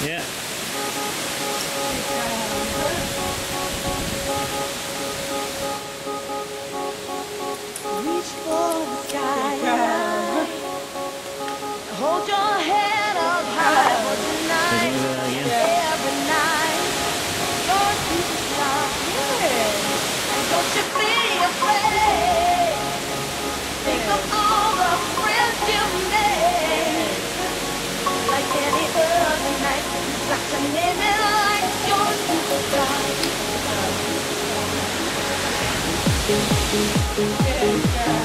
Yeah. Reach for the sky. Hold your head yeah.